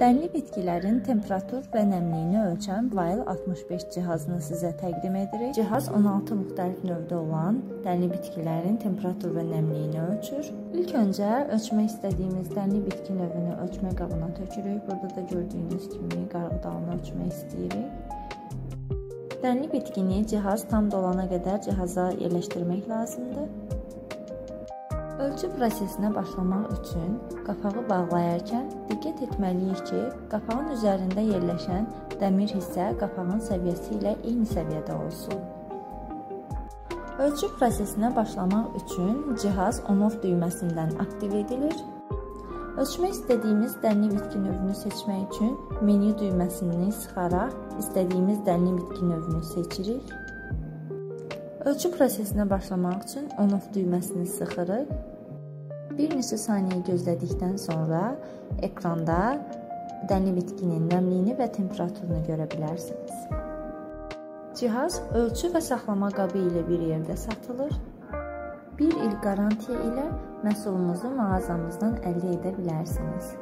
Dənli bitkilərin temperatur və nəmliyini ölçən Weil 65 cihazını sizə təqdim edirik. Cihaz 16 müxtəlif növdə olan dənli bitkilərin temperatur və nəmliyini ölçür. İlk öncə ölçmək istədiyimiz dənli bitki növünü ölçmə qabına tökürük. Burada da gördüyünüz kimi qarğıdalını ölçmək istəyirik. Dənli bitkini cihaz tam dolana qədər cihaza yerləşdirmək lazımdır. Ölçü prosesinə başlamaq üçün qapağı bağlayarkən diqqət etməliyik ki, qapağın üzərində yerləşən dəmir hissə qapağın səviyyəsi ilə eyni səviyyədə olsun. Ölçü prosesinə başlamaq üçün cihaz on-off düyməsindən aktiv edilir. Ölçmək istədiyimiz dənli bitki növünü seçmək üçün menyu düyməsini sıxaraq istədiyimiz dənli bitki növünü seçirik. Ölçü prosesinə başlamaq üçün on-off düyməsini sıxırıq. Bir neçə saniyə gözlədikdən sonra ekranda dənli bitkinin nəmliyini və temperaturunu görə bilərsiniz. Cihaz ölçü və saxlama qabı ilə bir yerdə satılır. 1 il qarantiya ilə məhsulumuzu mağazamızdan əldə edə bilərsiniz.